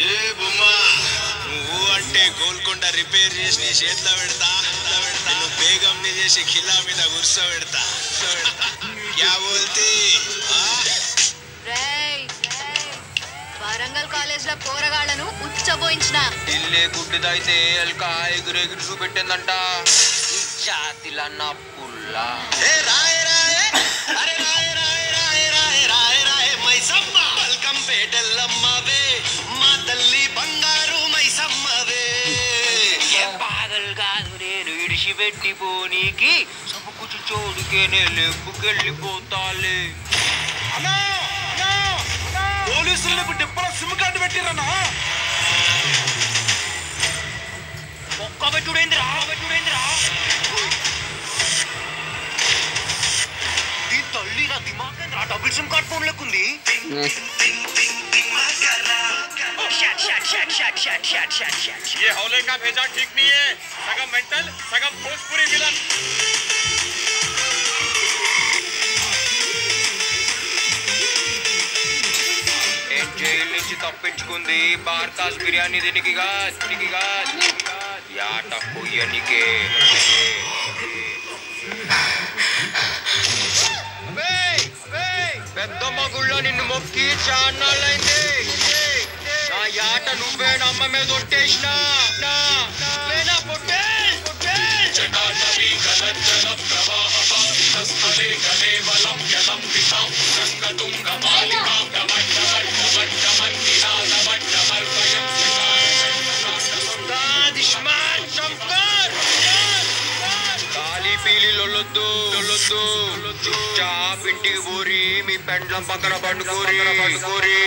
ఏ బొమ్మా? నువ్వు అంటే గోల్కొండ రిపేర్ చేసి నీ చేతిలో పెడతా. నేను బేగం ని చేసి ఖిల్లా మీద కూర్చో పెడతా క్యా బోల్తీ? వరంగల్ కాలేజ్లో పోరగాళ్ళను ఉచ్చబోయించిన ఇల్లే గుడ్డిదైతే ఎల్క ఎగురెగిరి చూపెట్టిందంట. జాతిలన్న పుల్ల. పేటెల్లమ్మవే మా తల్లి బంగారు మైసమ్మవే. ఏ బాధలు కాదు నేను ఇడిచిపెట్టి పోనీకి సబ్బుకుచు చోడుకేనే లెప్పుకెళ్ళిపోతాలే. పోలీసులకు డిప్పల సిమ్ కార్డు పెట్టిరన్నా ఒక్క పెట్టుడేంద్రా పెట్టుడేంద్రా తల్లి నా దిమాగేంద్రా డబుల్ సిమ్ కార్డ్ ఫోన్ లెక్కుంది ये हौले का भेजा ठीक नहीं है सगम मेंटल सगम भोजपुरी विलन ఏం జైలు నుంచి తప్పించుకుంది బార్కాస్ బిర్యానీ దీనికిగా దీనికిగా యాట పొయ్యనికే పెద్దమ్మ గుళ్ళో నిన్ను మొక్కి చాన్నాళ్ళైంది చాప్ ఇంటికి పోరి మీ పెండ్లం పక్కన పండుకోరి పండుకోరి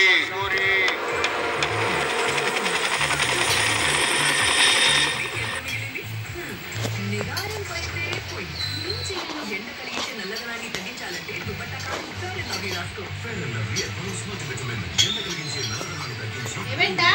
ఇవేంటా